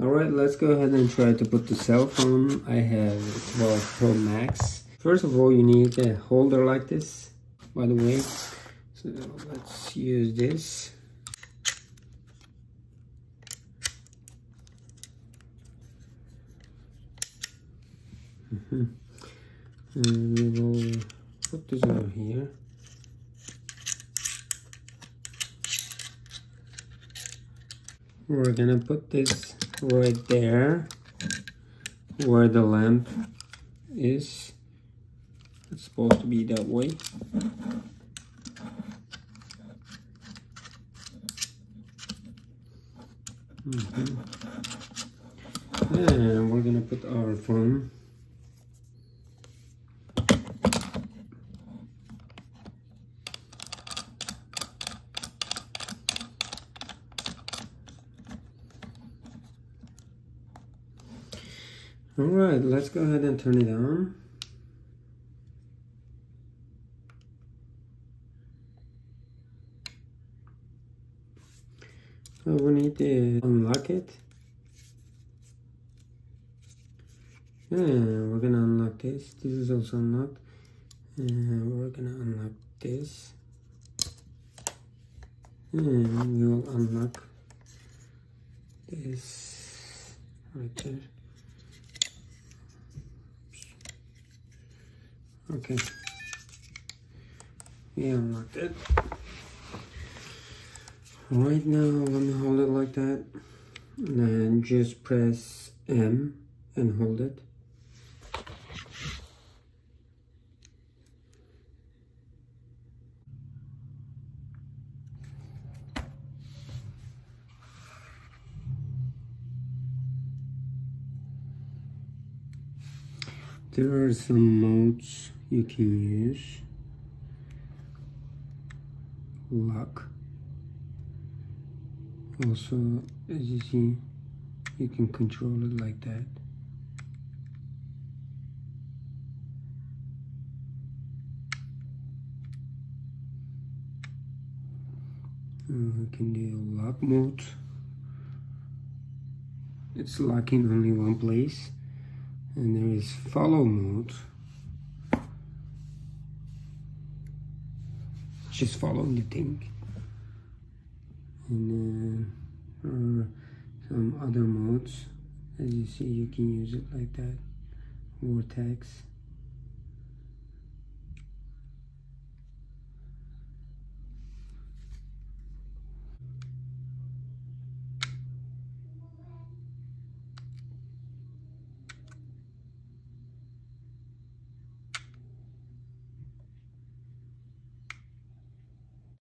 Alright, let's go ahead and try to put the cell phone. I have 12 Pro Max. First of all, you need a holder like this, by the way. So let's use this. Mm -hmm. And we will put this over here. We're gonna put this right there where the lamp is. It's supposed to be that way. Mm -hmm. And we're gonna put our phone All right, let's go ahead and turn it on. So we need to unlock it. And we're gonna unlock this. This is also unlocked. And we're gonna unlock this. And we will unlock this right there. Okay. Yeah, unlocked it. Right now, let me hold it like that. And then just press M and hold it. There are some modes you can use. Lock also as you see you can control it like that. Uh, we can do lock mode. It's locking only one place and there is follow mode. Just following the thing. And uh, some other modes. As you see you can use it like that. Vortex